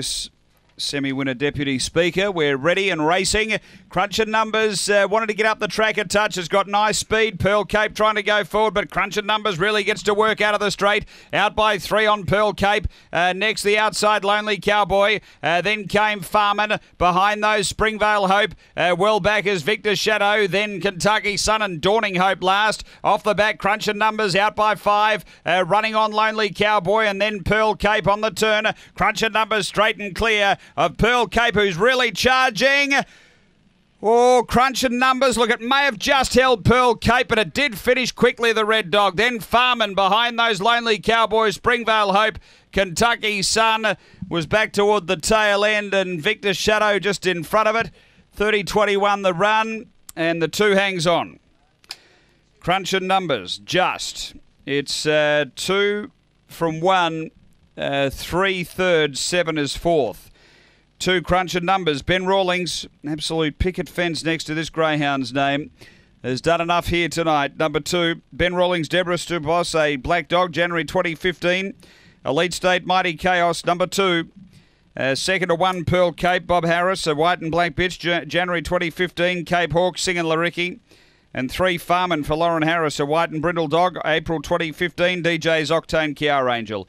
Marcus Semi-winner deputy speaker. We're ready and racing. Crunching numbers uh, wanted to get up the track a touch. Has got nice speed. Pearl Cape trying to go forward, but Crunching numbers really gets to work out of the straight. Out by three on Pearl Cape. Uh, next the outside Lonely Cowboy. Uh, then came Farman. Behind those Springvale Hope. Uh, well back is Victor Shadow. Then Kentucky Sun and Dawning Hope last. Off the back Crunching numbers out by five. Uh, running on Lonely Cowboy and then Pearl Cape on the turn. Crunching numbers straight and clear of Pearl Cape, who's really charging. Oh, crunching numbers. Look, it may have just held Pearl Cape, but it did finish quickly, the Red Dog. Then Farman behind those lonely Cowboys, Springvale Hope, Kentucky Sun was back toward the tail end, and Victor Shadow just in front of it. 30 21 the run, and the two hangs on. Crunching numbers, just. It's uh, two from one, uh, three thirds, seven is fourth. Two cruncher numbers. Ben Rawlings, absolute picket fence next to this greyhound's name, has done enough here tonight. Number two, Ben Rawlings, Deborah Stubos, a black dog, January 2015. Elite State Mighty Chaos, number two. Uh, second to one, Pearl Cape, Bob Harris, a white and black bitch, J- January 2015. Cape Hawk, singing Laricki. And three, Farman for Lauren Harris, a white and brindle dog, April 2015. DJ's Octane Kiar Angel.